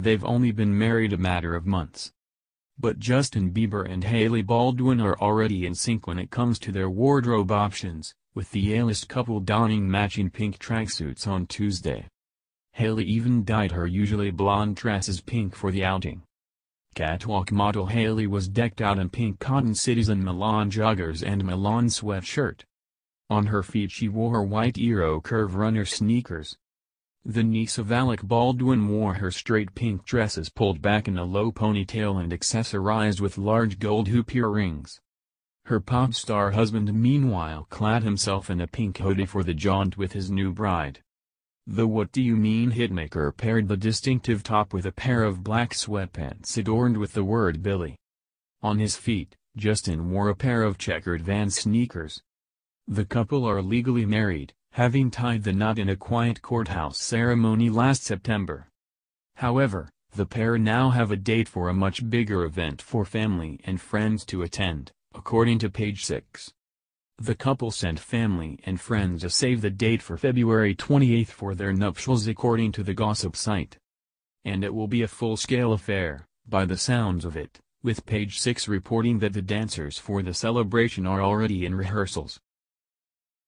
they've only been married a matter of months. But Justin Bieber and Hailey Baldwin are already in sync when it comes to their wardrobe options, with the A-list couple donning matching pink tracksuits on Tuesday. Hailey even dyed her usually blonde dresses pink for the outing. Catwalk model Hailey was decked out in pink cotton citizen Milan joggers and Milan sweatshirt. On her feet she wore white Eero Curve runner sneakers. The niece of Alec Baldwin wore her straight pink dresses pulled back in a low ponytail and accessorized with large gold hoop earrings. Her pop star husband meanwhile clad himself in a pink hoodie for the jaunt with his new bride. The What Do You Mean hitmaker paired the distinctive top with a pair of black sweatpants adorned with the word Billy. On his feet, Justin wore a pair of checkered Vans sneakers. The couple are legally married, having tied the knot in a quiet courthouse ceremony last September. However, the pair now have a date for a much bigger event for family and friends to attend, according to page 6. The couple sent family and friends a save-the-date for February 28 for their nuptials according to the gossip site. And it will be a full-scale affair, by the sounds of it, with page 6 reporting that the dancers for the celebration are already in rehearsals.